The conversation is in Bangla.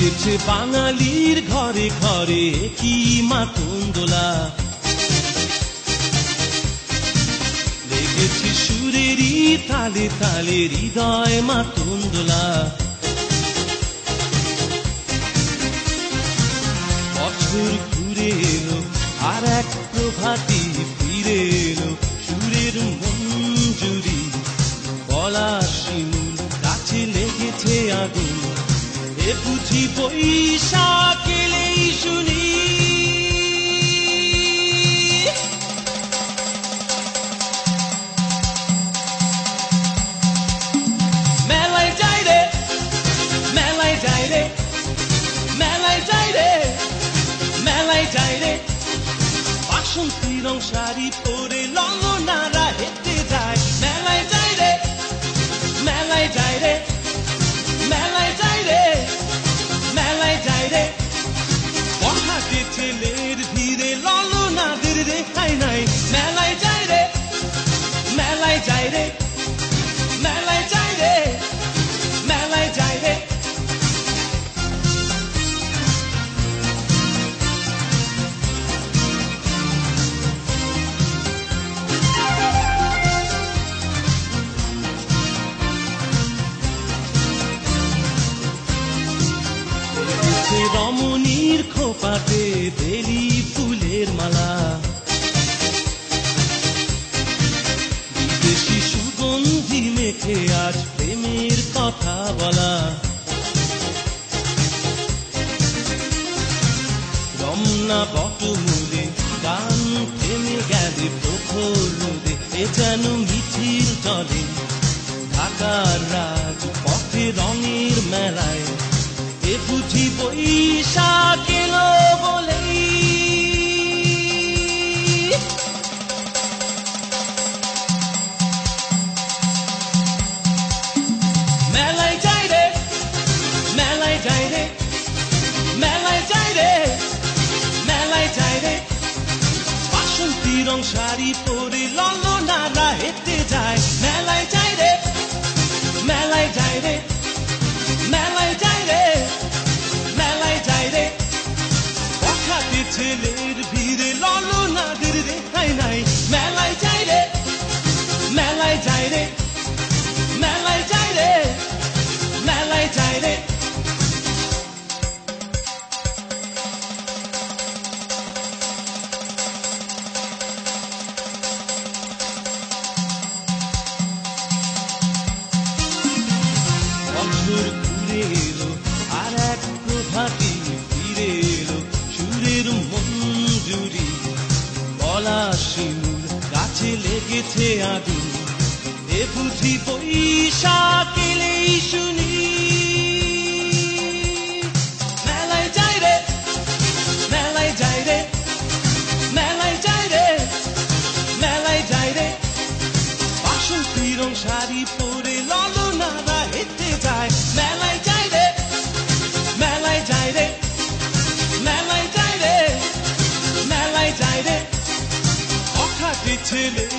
লেগেছে বাঙালির ঘরে ঘরে কি মাতন দোলা? লেগেছে সুরেরই তালে তালে হৃদয় মাতন দোলা? বছর ঘুরে এলো আর এক প্রভাতি ফিরে বুঝি বৈশাখ এলেই শুনি। মেলায় যাই রে, মেলায় যাই রে, মেলায় যাই রে, মেলায় যাই রে। বাসন্তী রং শাড়ি রমণীর খোপাতে বেলি ফুলের মালা। বিদেশি সুগন্ধি মেখে আজ প্রেমের কথা বলা। রমনা বটমূলে গান থেমে গেলে প্রখর রোদে, এ যেন মিছিল চলে। ঢাকার রাজ রং শাড়ি পরে ললনারা হেঁটে যায়। মেলায় যাই রে, মেলায় যায় রে, মেলায় যায় রে, মেলায় যায় রে। অখাতে ছেলের ভিড়ে ললনাদের রেখাই নাই। মেলায় যাই রে, মেলায় যায় রে। শিমুল গাছে লেগেছে আদি এ বুঝি বৈশাখ এলেই শুনি till it